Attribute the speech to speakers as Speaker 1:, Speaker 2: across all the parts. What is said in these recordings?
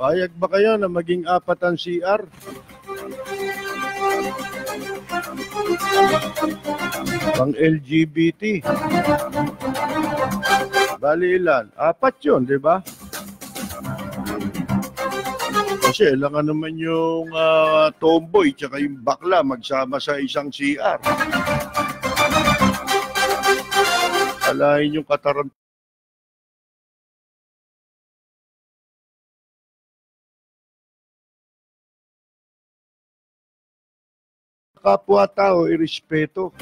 Speaker 1: Payag ba kayo na maging apat ang CR? Pang LGBT. Bali ilan? Apat yun, di ba? Kasi ilangan naman yung ah, tomboy tsaka yung bakla magsama sa isang CR. Alahin yung katarant kapwa-tao, irespeto.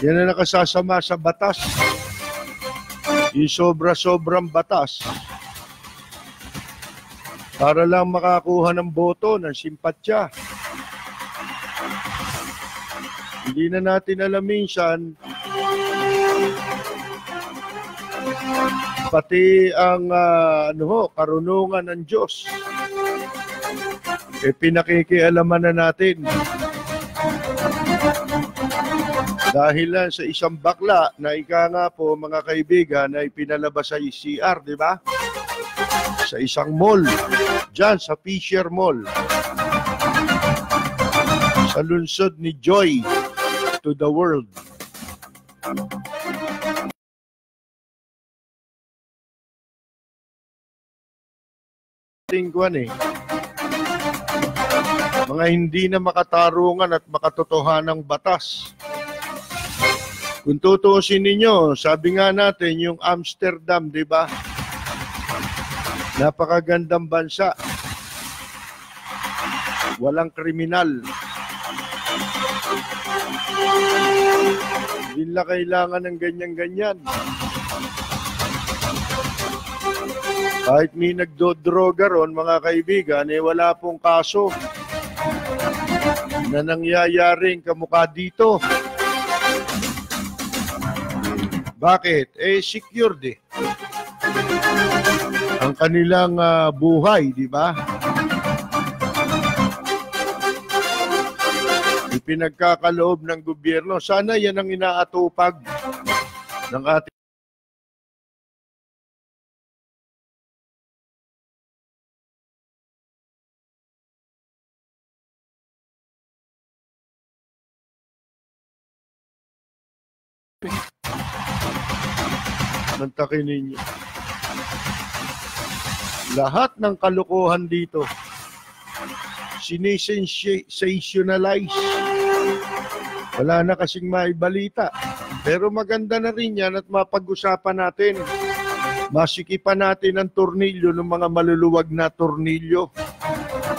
Speaker 1: Yan ang nakasasama sa batas. Yung sobra-sobrang batas. Para lang makakuha ng boto, ng simpatya. Hindi na natin alam minsan, pati ang ah, ano ho, karunungan ng Diyos eh pinakikialaman na natin. Dahil lang sa isang bakla na ika nga po mga kaibigan ay pinalabas sa CR, di ba? Sa isang mall, dyan sa Fisher Mall. Sa lungsod ni Joy to the world. Tingkuan eh mga hindi na makatarungan at makatotohanang batas. Kung tutuusin ninyo, sabi nga natin yung Amsterdam, di ba? Napakagandang bansa. Walang kriminal. Hindi na kailangan ng ganyan-ganyan. Kahit may nagdodroga ron, mga kaibigan, eh wala pong kaso na nangyayaring kamukha dito. Bakit? Eh, secured eh. Ang kanilang ah, buhay, di ba? Ipinagkakaloob ng gobyerno. Sana yan ang inaatupag ng ating Mantakin ninyo. Lahat ng kalokohan dito, sinisensationalize. Wala na kasing maibalita. Pero maganda na rin yan at mapag-usapan natin. Masikipan natin ang tornilyo ng mga maluluwag na tornilyo.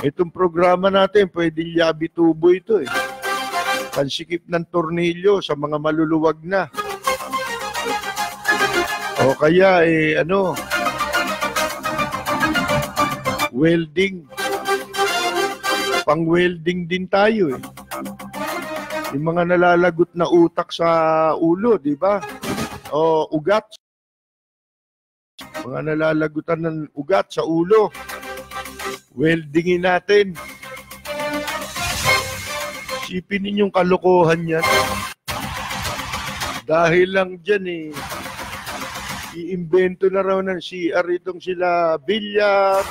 Speaker 1: Itong programa natin, pwedeng yabi tubo ito eh. Pansikip ng tornilyo sa mga maluluwag na. O kaya eh ano welding. Pang welding din tayo eh. Yung mga nalalagot na utak sa ulo, di ba? O ugat. Mga nalalagutan ng ugat sa ulo. Weldingin natin. Sipin ninyong kalokohan yan. Dahil lang dyan eh, iimbento na raw ng CR itong sila Bilyar.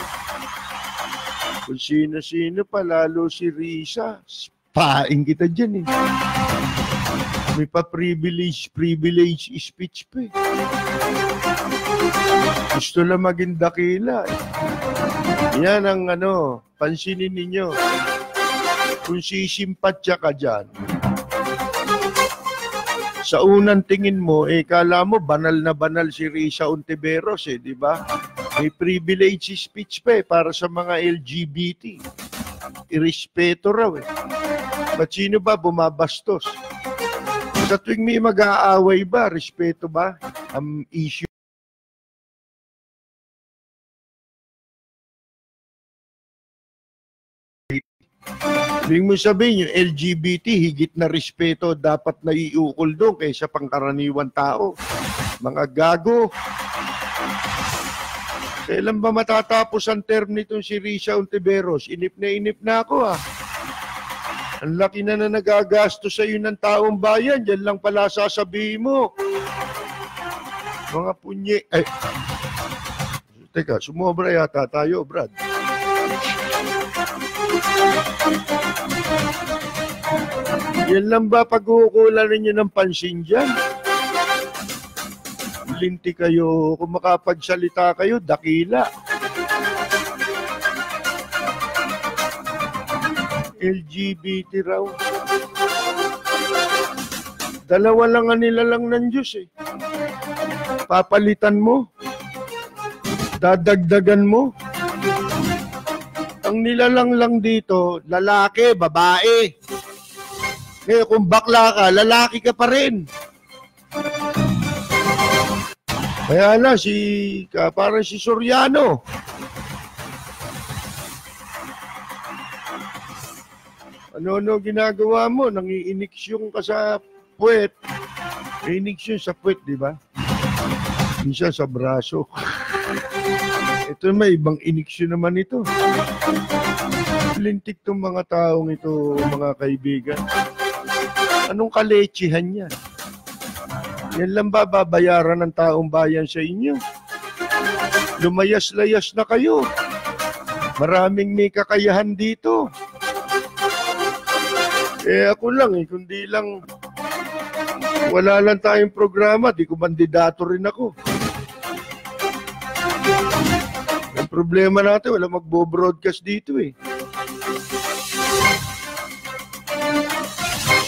Speaker 1: Kung sino-sino pa, lalo si Risa. Paing kita dyan eh. May pa privilege, privilege speech pa eh. Gusto lang maging dakila eh. Yan ang ano, pansinin ninyo. Kung sisimpatya ka dyan, sa unang tingin mo, eh, kala mo, banal na banal si Risa Ontiveros, eh, di ba? May privilege speech pa, eh, para sa mga LGBT. Irespeto raw, eh. Ba't sino ba bumabastos? Sa tuwing may mag-aaway ba, respeto ba ang issue? Ibig mo sabihin, yung LGBT, higit na respeto dapat na iukol doon kaysa pangkaraniwan tao. Mga gago. Kailan ba matatapos ang term nitong si Risa Ontiveros? Inip na inip na ako ah. Ang laki na na nagagasto sa iyo ng taong bayan. Yan lang pala sasabihin mo. Mga punye. Ay. Teka, sumobra yata tayo, Brad. Yan lang ba pagkukulan ninyo ng pansin dyan? Linti kayo, kung makapagsalita kayo, dakila. LGBT raw. Dalawa lang ang nilalang ng Diyos eh. Papalitan mo. Dadagdagan mo. Ang nilalang lang dito, lalaki, babae. Ngayon, kung bakla ka, lalaki ka pa rin. Kaya na, si, ka, parang si Soriano. Ano-ano ginagawa mo? Nangiiniksyon ka sa puwet. Iniksyon sa puwet, di ba? Minsan sa braso. Ito may ibang iniksyon naman ito. Lintik tong mga taong ito, mga kaibigan. Anong kalechihan yan? Yan lang ba babayaran ng taong bayan sa inyo? Lumayas-layas na kayo. Maraming may kakayahan dito. Eh ako lang eh, kundi lang wala lang tayong programa, di ko bandidato rin ako. Ang problema natin, wala magbo-broadcast dito eh.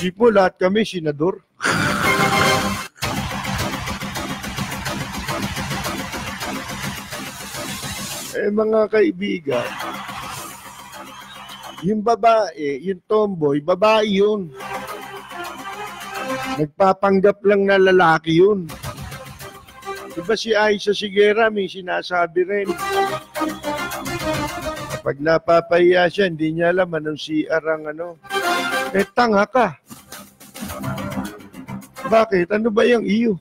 Speaker 1: Sipo, lahat kami senador. eh mga kaibigan, yung babae, yung tomboy, babae yun. Nagpapanggap lang na lalaki yun. Diba si Aisha Sigera may sinasabi rin. Pag napapahiya siya, hindi niya alam anong CR ang ano. Eh, tanga ka. Bakit? Ano ba yung iyo?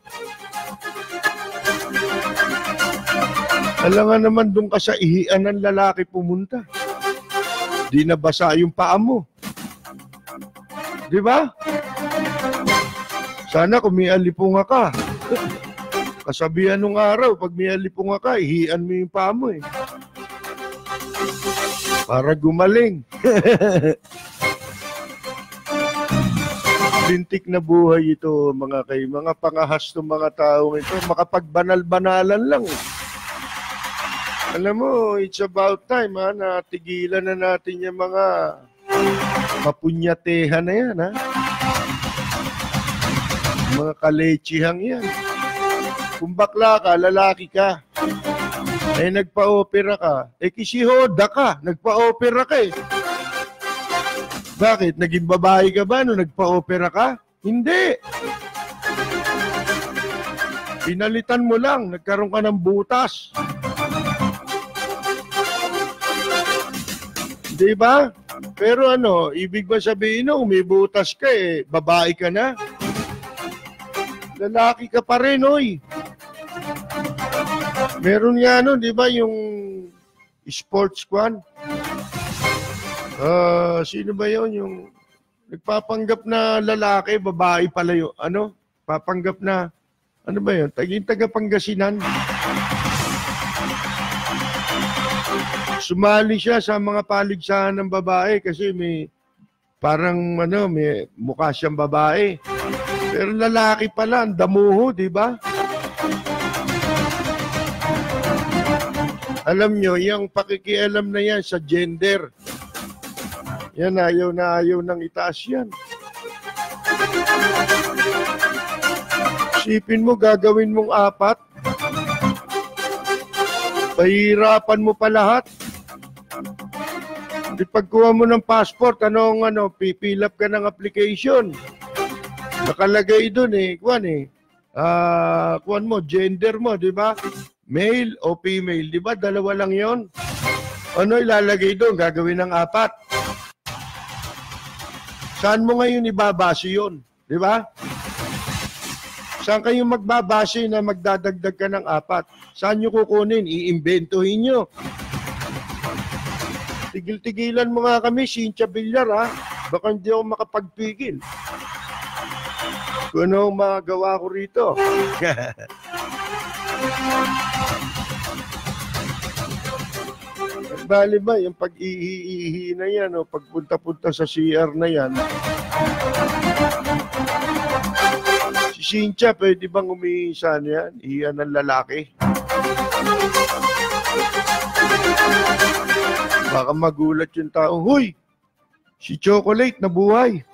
Speaker 1: Alam nga naman doon ka sa ihian ng lalaki pumunta. Di nabasa yung paa mo. Di ba? Sana kung may alipunga ka. Kasabihan nung araw, pag may alipunga ka, ihian mo yung paa mo eh. Para gumaling. Lintik na buhay ito, mga kay mga pangahas ng mga taong ito. Makapagbanal-banalan lang. Alam mo, it's about time ha, na tigilan na natin yung mga mapunyatehan na yan ha. Mga kalechihang yan. Kung bakla ka, lalaki ka. Eh, nagpa-opera ka. Eh, kisihoda ka. Nagpa-opera ka eh. Bakit? Naging babae ka ba nung nagpa-opera ka? Hindi. Pinalitan mo lang. Nagkaroon ka ng butas. Di ba? Pero ano, ibig ba sabihin no, umibutas ka eh, babae ka na? Lalaki ka pa rin, oy. Meron nga no, di ba, yung sports kwan? Uh, sino ba yon yung nagpapanggap na lalaki, babae pala yun. Ano? Papanggap na, ano ba yun? Taging taga Pangasinan. sumali siya sa mga paligsahan ng babae kasi may parang ano, may mukha siyang babae. Pero lalaki pala, ang damuho, di ba? Alam nyo, yung pakikialam na yan sa gender, yan ayaw na ayaw nang itaas yan. Sipin mo, gagawin mong apat, pahirapan mo pa lahat. Di pagkuha mo ng passport, anong ano, pipilap ka ng application. Nakalagay doon eh, kuan eh. Ah, uh, kuan mo, gender mo, di ba? Male o female, di ba? Dalawa lang 'yon. Ano ilalagay doon? Gagawin ng apat. Saan mo ngayon ibabase 'yon? Di ba? Saan kayo magbabase na magdadagdag ka ng apat? Saan nyo kukunin? Iimbentohin nyo. Tigil-tigilan mo nga kami, Cynthia Villar ha. Baka hindi ako makapagpigil. Kung ano magawa ko rito. Bali ba, yung pag-ihi na yan, o pagpunta-punta sa CR na yan, si Cynthia, pwede bang umihisa niyan? Iyan ng lalaki. Baka magulat yung tao, Huy! Si Chocolate nabuhay.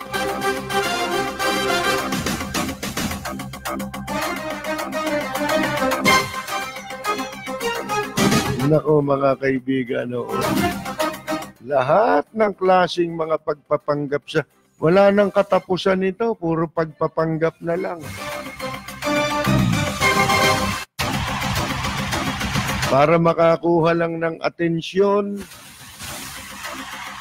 Speaker 1: Nako mga kaibigan, oo. Lahat ng klasing mga pagpapanggap sa wala nang katapusan nito, puro pagpapanggap na lang. Para makakuha lang ng atensyon,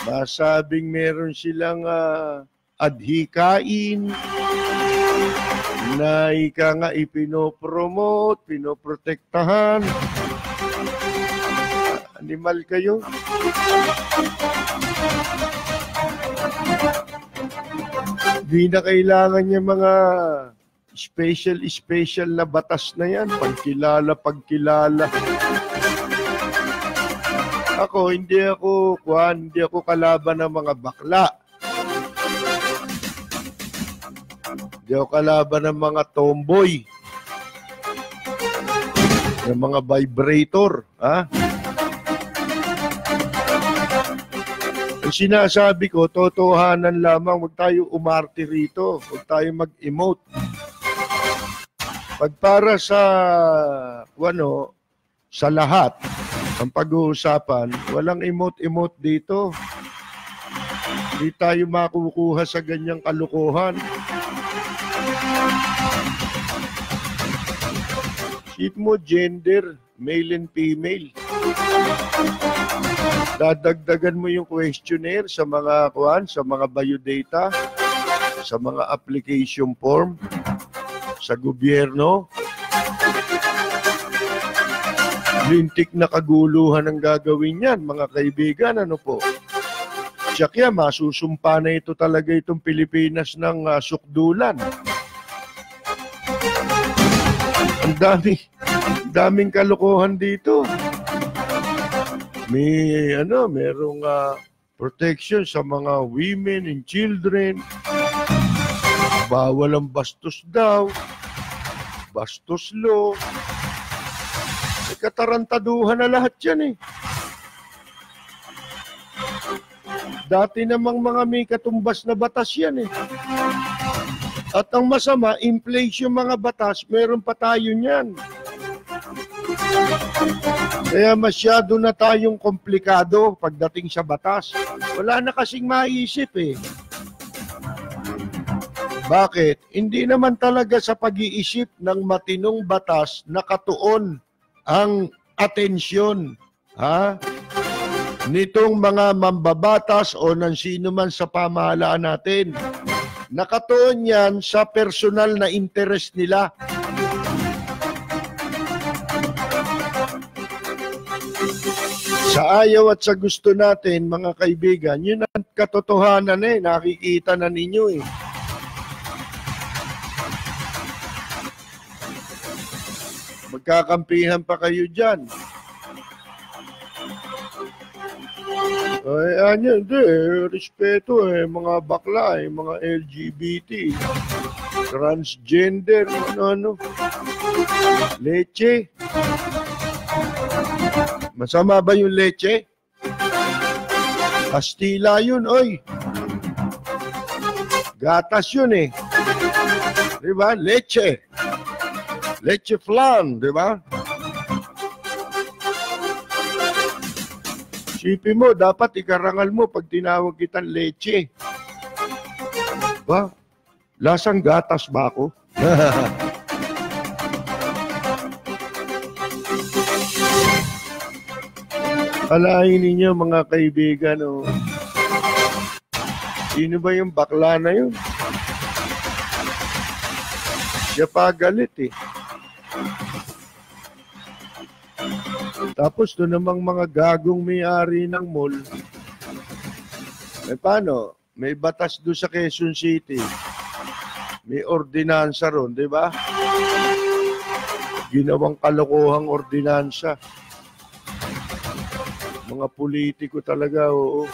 Speaker 1: masabing meron silang uh, adhikain na ika nga ipinopromote, pinoprotektahan. Animal kayo. Di na kailangan niya mga special special na batas na yan. Pagkilala, pagkilala. Ako, hindi ako, kuhan, hindi ako kalaban ng mga bakla. Hindi ako kalaban ng mga tomboy. Ng mga vibrator. Ha? Ang sinasabi ko, totohanan lamang, huwag tayo umarte rito. Huwag tayo mag-emote. Pag para sa, ano, sa lahat, ang pag-uusapan, walang emote-emote dito. Hindi tayo makukuha sa ganyang kalukuhan. Sheet mo gender, male and female. Dadagdagan mo yung questionnaire sa mga kuan, sa mga biodata, sa mga application form, sa gobyerno. Lintik na kaguluhan ang gagawin yan, mga kaibigan. Ano po? Siya masusumpa na ito talaga itong Pilipinas ng uh, sukdulan. Ang dami, daming kalokohan dito. May ano, merong uh, protection sa mga women and children. Bawal ang bastos daw. Bastos law. May katarantaduhan na lahat yan eh. Dati namang mga may katumbas na batas yan eh. At ang masama, inflation mga batas, meron pa tayo niyan. Kaya masyado na tayong komplikado pagdating sa batas. Wala na kasing maisip eh. Bakit? Hindi naman talaga sa pag-iisip ng matinong batas nakatuon ang atensyon ha? nitong mga mambabatas o ng sino man sa pamahalaan natin. Nakatuon yan sa personal na interest nila. Sa ayaw at sa gusto natin, mga kaibigan, yun ang katotohanan eh. Nakikita na ninyo eh. Magkakampihan pa kayo dyan. Ay, ano, hindi, eh, respeto eh, mga bakla eh, mga LGBT, transgender, ano-ano, leche. Masama ba yung leche? Pastila yun, oy. Gatas yun eh. Di ba? Leche. Leche flan, di ba? Sipin mo, dapat ikarangal mo pag tinawag kitang leche. Ba? Lasang gatas ba ako? Alahin ninyo mga kaibigan, oh. Sino ba yung bakla na yun? Siya pa galit eh. Tapos doon namang mga gagong may-ari ng mall. Eh paano? May batas doon sa Quezon City. May ordinansa ron, di ba? Ginawang kalokohang ordinansa Mga politiko talaga, oo.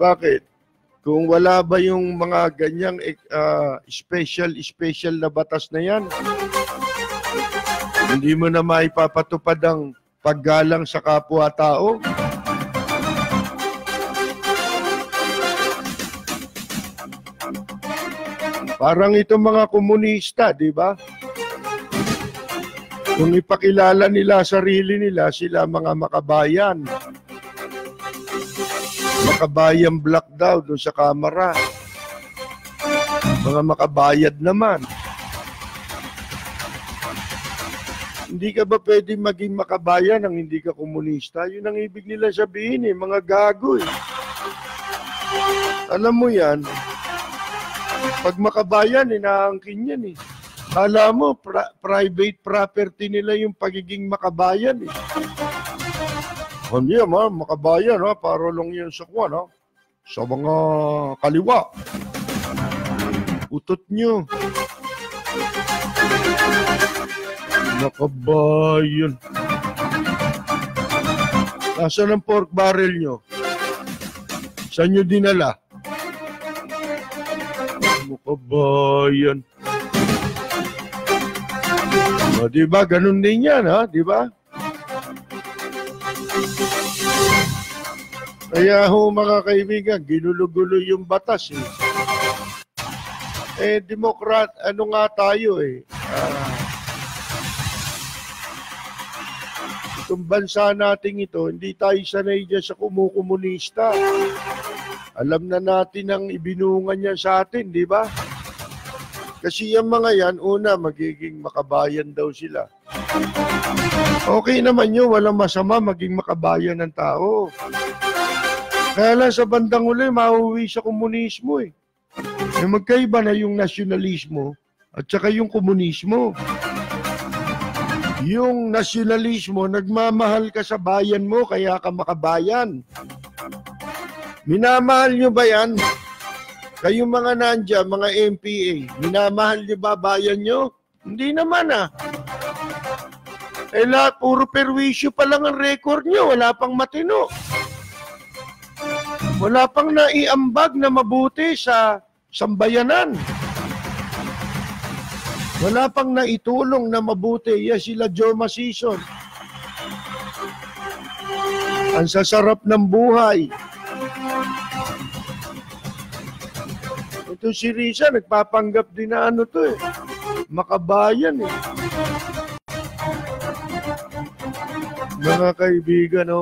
Speaker 1: Bakit? Kung wala ba yung mga ganyang uh, special special na batas na yan, hindi mo na maipapatupad ang paggalang sa kapwa-tao. Parang itong mga komunista, di ba? Kung ipakilala nila sarili nila, sila mga makabayan. Makabayan black daw doon sa kamera. Mga makabayad naman. Hindi ka ba pwede maging makabayan nang hindi ka komunista? Yun ang ibig nila sabihin eh, mga gago eh. Alam mo yan, pag makabayan, inaangkin yan eh. Kala mo, pra- private property nila yung pagiging makabayan eh. Hindi ma, makabayan ha, para lang yan sa kwan ha. Sa mga kaliwa. Utot nyo. Makabayan. Nasaan ang pork barrel nyo? Saan nyo dinala? Makabayan. O, di ba? Ganun din yan, ha? Di ba? Kaya ho, mga kaibigan, ginulo-gulo yung batas, eh. Eh, demokrat, ano nga tayo, eh. Ah, itong bansa nating ito, hindi tayo sanay dyan sa kumukomunista. Alam na natin ang ibinungan niya sa atin, di ba? Kasi yung mga yan, una, magiging makabayan daw sila. Okay naman yun, walang masama maging makabayan ng tao. Kaya lang sa bandang uli, mauwi sa komunismo eh. eh. Magkaiba na yung nasyonalismo at saka yung komunismo. Yung nasyonalismo, nagmamahal ka sa bayan mo, kaya ka makabayan. Minamahal nyo ba yan? Kayong mga nandya, mga MPA, minamahal nyo ba bayan nyo? Hindi naman ah. Eh lahat, puro perwisyo pa lang ang record nyo, wala pang matino. Wala pang naiambag na mabuti sa sambayanan. Wala pang naitulong na mabuti. Yes, sila Joma Season. Ang sasarap ng buhay. Ito si Risa, nagpapanggap din na ano to eh. Makabayan eh. Mga kaibigan, oh.